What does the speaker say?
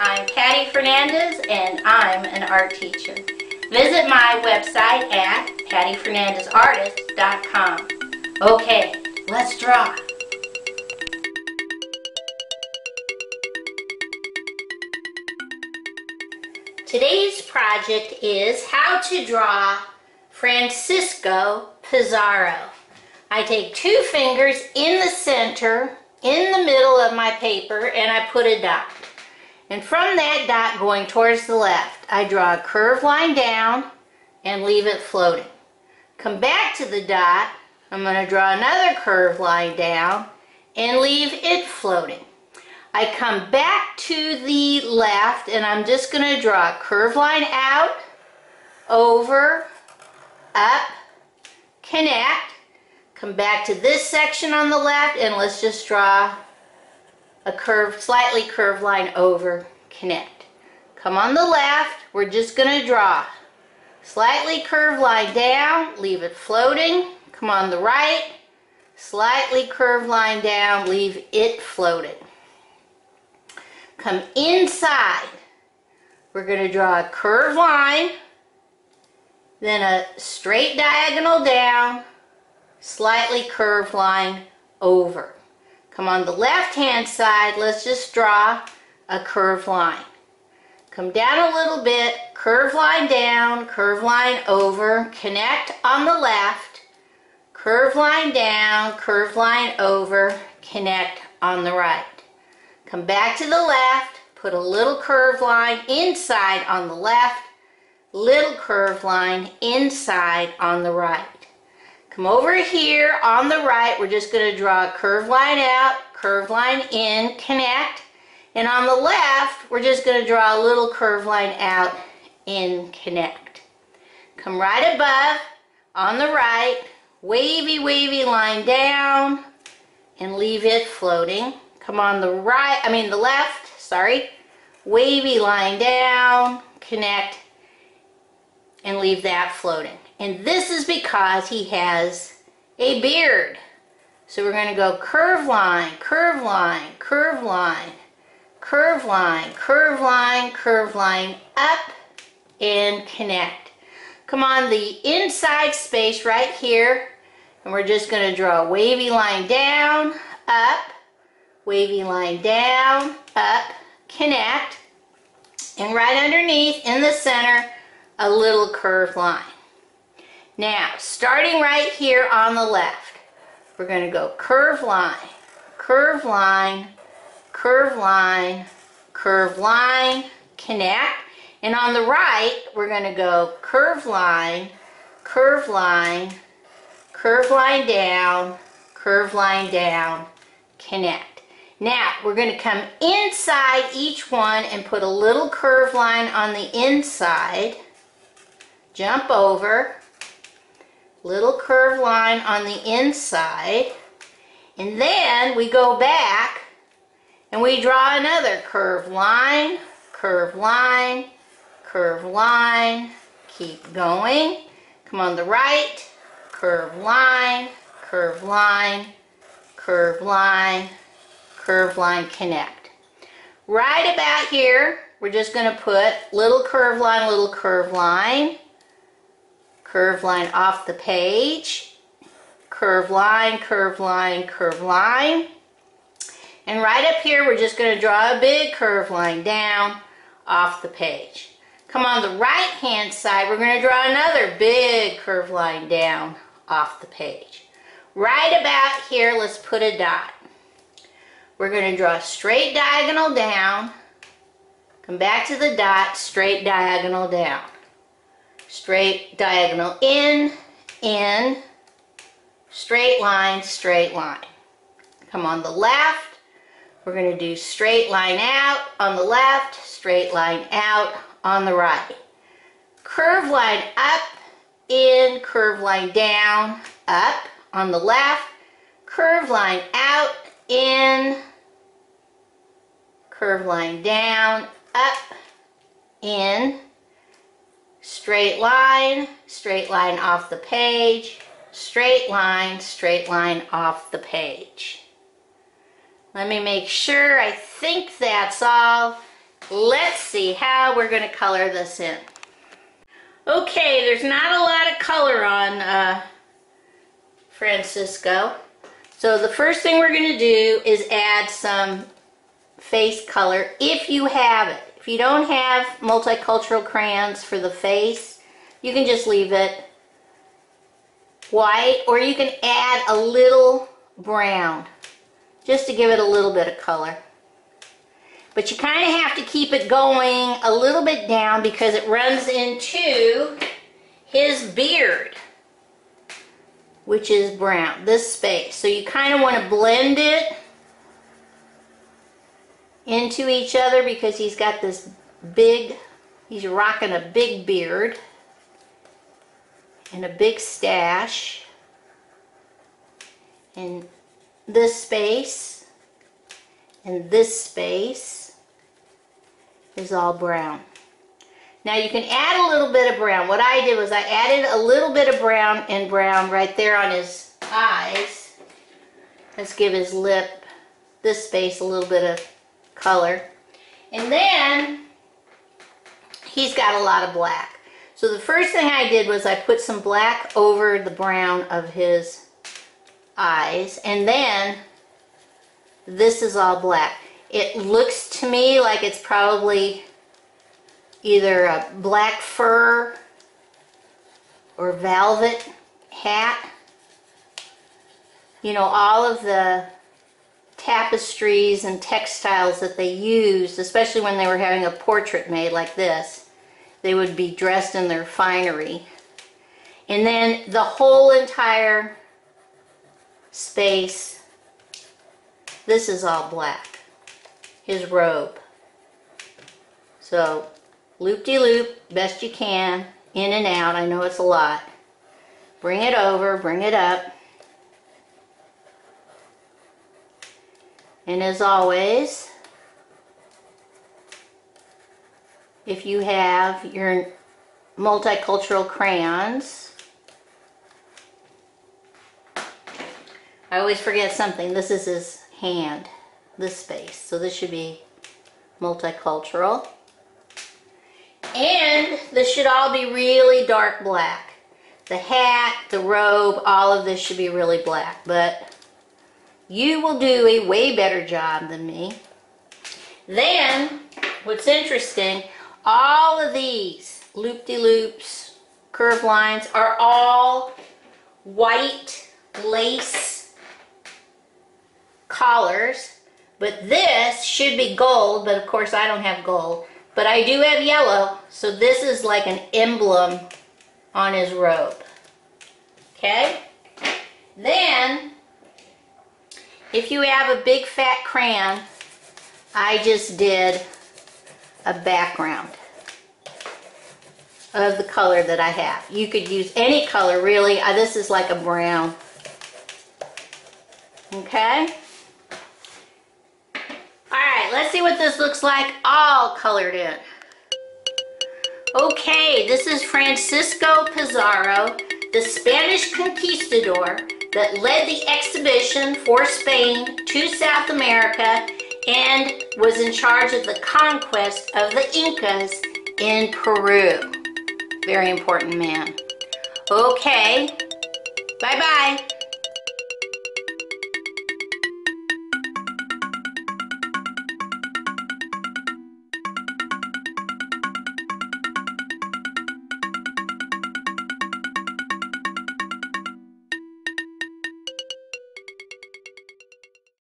I'm Patty Fernandez and I'm an art teacher. Visit my website at pattyfernandezartist.com. Okay, let's draw. Today's project is how to draw Francisco Pizarro. I take two fingers in the center, in the middle of my paper, and I put a dot. And from that dot going towards the left, I draw a curved line down and leave it floating. Come back to the dot, I'm going to draw another curved line down and leave it floating. I come back to the left and I'm just going to draw a curved line out, over, up, connect, come back to this section on the left and let's just draw a curved, slightly curved line over, connect. Come on the left, we're just going to draw slightly curved line down, leave it floating. Come on the right, slightly curved line down, leave it floating. Come inside. We're going to draw a curved line, then a straight diagonal down, slightly curved line over. Come on the left hand side, let's just draw a curved line. Come down a little bit, curved line down, curved line over, connect on the left, curved line down, curved line over, connect on the right. Come back to the left, put a little curved line inside on the left, little curved line inside on the right. Come over here on the right, we're just going to draw a curved line out, curved line in, connect. And on the left, we're just going to draw a little curved line out, in, connect. Come right above, on the right, wavy, wavy line down, and leave it floating. Come on the right, I mean the left, sorry, wavy line down, connect, and leave that floating. And this is because he has a beard. So we're going to go curve line, curve line, curve line, curve line, curve line, curve line, up and connect. Come on the inside space right here and we're just going to draw a wavy line down, up, wavy line down, up, connect, and right underneath in the center a little curved line. Now, starting right here on the left, we're going to go curve line, curve line, curve line, curve line, connect. And on the right, we're going to go curve line, curve line, curve line down, curve line down, connect. Now, we're going to come inside each one and put a little curve line on the inside, jump over, little curved line on the inside and then we go back and we draw another curved line, curved line, curved line, keep going. Come on the right, curved line, curved line, curved line, curved line, connect. Right about here, we're just going to put little curved line, little curved line, curve line off the page, curve line, curve line, curve line. And right up here, we're just going to draw a big curve line down off the page. Come on the right hand side, we're going to draw another big curve line down off the page. Right about here, let's put a dot. We're going to draw a straight diagonal down, come back to the dot, straight diagonal down straight diagonal in, in, straight line, straight line. Come on the left, we're going to do straight line out on the left, straight line out on the right. Curve line up, in, curve line down, up on the left, curve line out, in, curve line down, up, in, straight line, straight line off the page, straight line, straight line off the page. Let me make sure, I think that's all. let's see how we're going to color this in. Okay, there's not a lot of color on uh, Francisco. So the first thing we're going to do is add some face color if you have it. If you don't have multicultural crayons for the face, you can just leave it white or you can add a little brown just to give it a little bit of color. But you kind of have to keep it going a little bit down because it runs into his beard, which is brown, this space. So you kind of want to blend it into each other because he's got this big, he's rocking a big beard and a big stash. And this space and this space is all brown. Now you can add a little bit of brown. What I did was I added a little bit of brown and brown right there on his eyes. Let's give his lip, this space, a little bit of color. And then he's got a lot of black. So the first thing I did was I put some black over the brown of his eyes and then this is all black. It looks to me like it's probably either a black fur or velvet hat. You know, all of the tapestries and textiles that they used, especially when they were having a portrait made like this, they would be dressed in their finery. And then the whole entire space, this is all black, his robe. So loop-de-loop, -loop, best you can, in and out, I know it's a lot. Bring it over, bring it up. And as always, if you have your multicultural crayons, I always forget something. This is his hand, this space. So this should be multicultural. And this should all be really dark black. The hat, the robe, all of this should be really black. But you will do a way better job than me. Then, what's interesting, all of these loop-de-loops, curved lines are all white lace collars. But this should be gold, but of course I don't have gold. But I do have yellow, so this is like an emblem on his robe. Okay? Then, if you have a big fat crayon, I just did a background of the color that I have. You could use any color really. This is like a brown. Okay? Alright, let's see what this looks like all colored in. Okay, this is Francisco Pizarro, the Spanish conquistador that led the expedition for Spain to South America and was in charge of the conquest of the Incas in Peru. Very important man. Okay, bye-bye.